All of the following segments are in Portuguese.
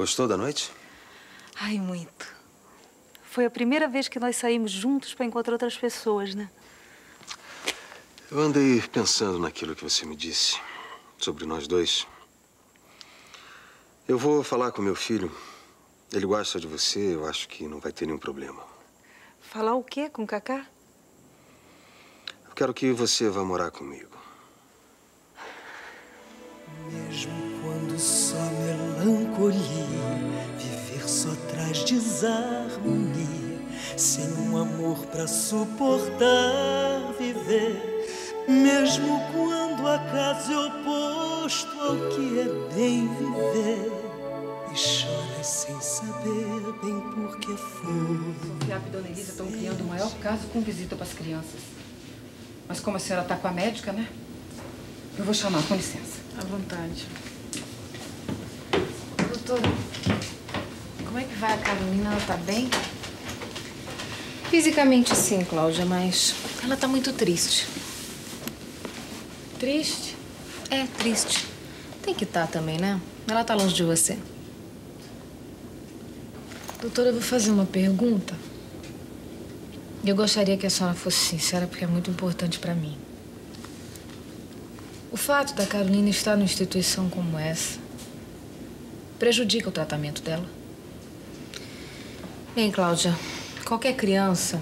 Gostou da noite? Ai, muito. Foi a primeira vez que nós saímos juntos para encontrar outras pessoas, né? Eu andei pensando naquilo que você me disse sobre nós dois. Eu vou falar com meu filho. Ele gosta de você, eu acho que não vai ter nenhum problema. Falar o quê com o Cacá? Eu quero que você vá morar comigo. Mesmo quando só melancolia, traz desarmonia, sem um amor pra suportar viver. Mesmo quando acaso é oposto ao que é bem viver. E choras sem saber bem por que foi. Sofia e Dona Elisa estão criando o maior caso com visita para as crianças. Mas como a senhora está com a médica, né? Eu vou chamar, com licença. À vontade. Doutora, como é que vai a Carolina? Ela tá bem? Fisicamente sim, Cláudia, mas ela tá muito triste. Triste? É, triste. Tem que estar também, né? Ela tá longe de você. Doutora, eu vou fazer uma pergunta. Eu gostaria que a senhora fosse sincera, porque é muito importante para mim. O fato da Carolina estar numa instituição como essa prejudica o tratamento dela? Bem, Cláudia, qualquer criança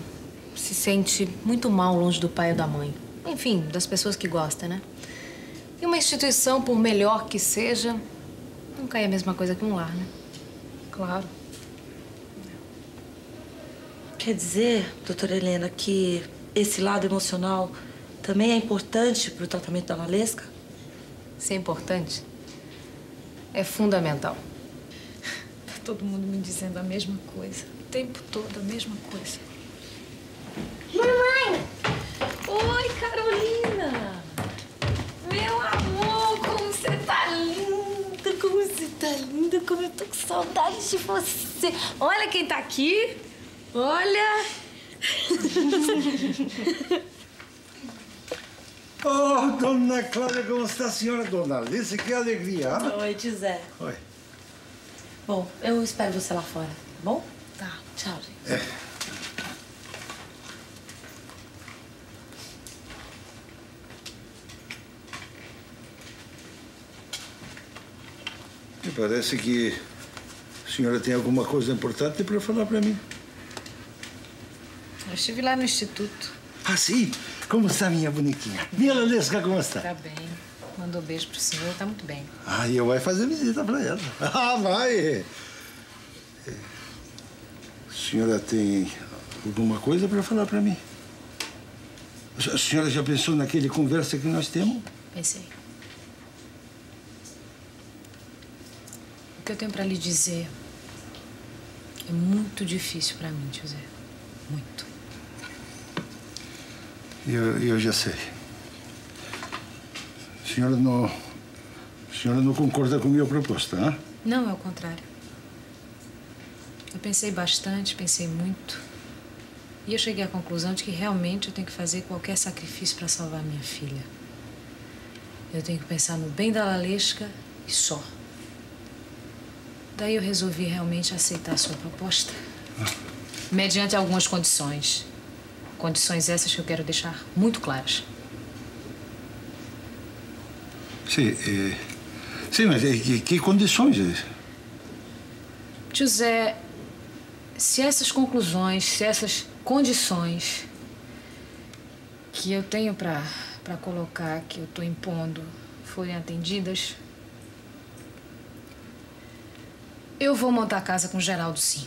se sente muito mal longe do pai ou da mãe. Enfim, das pessoas que gostam, né? E uma instituição, por melhor que seja, nunca é a mesma coisa que um lar, né? Claro. Quer dizer, doutora Helena, que esse lado emocional também é importante para o tratamento da Valesca? Se é importante, é fundamental. Todo mundo me dizendo a mesma coisa. O tempo todo a mesma coisa. Mamãe! Oi, Carolina! Meu amor, como você tá linda! Como você tá linda! Como eu tô com saudade de você! Olha quem tá aqui! Olha! Oh, dona Cláudia, como está a senhora, dona Alice? Que alegria! hein? Oi, José. Oi. Bom, eu espero você lá fora, tá bom? Tá. Tchau, gente. É. Me parece que a senhora tem alguma coisa importante para falar para mim. Eu estive lá no instituto. Ah, sim? Como está minha bonitinha? Minha Lalesca, como está? Tá bem. Mandou beijo pro senhor, tá muito bem. Ah, e eu vou fazer visita para ela. Ah, vai! A senhora tem alguma coisa para falar para mim? A senhora já pensou naquele conversa que nós temos? Pensei. O que eu tenho pra lhe dizer é muito difícil pra mim, José. Muito. Eu, eu já sei. A senhora não. A senhora não concorda com a minha proposta, hein? Não, é o contrário. Eu pensei bastante, pensei muito. E eu cheguei à conclusão de que realmente eu tenho que fazer qualquer sacrifício para salvar minha filha. Eu tenho que pensar no bem da Lalesca e só. Daí eu resolvi realmente aceitar a sua proposta. Mediante algumas condições. Condições essas que eu quero deixar muito claras. Sim, eh, sim mas eh, que, que condições? eh? José, se essas conclusões, se essas condições que eu tenho para colocar, que eu estou impondo, forem atendidas, eu vou montar a casa com Geraldo, sim.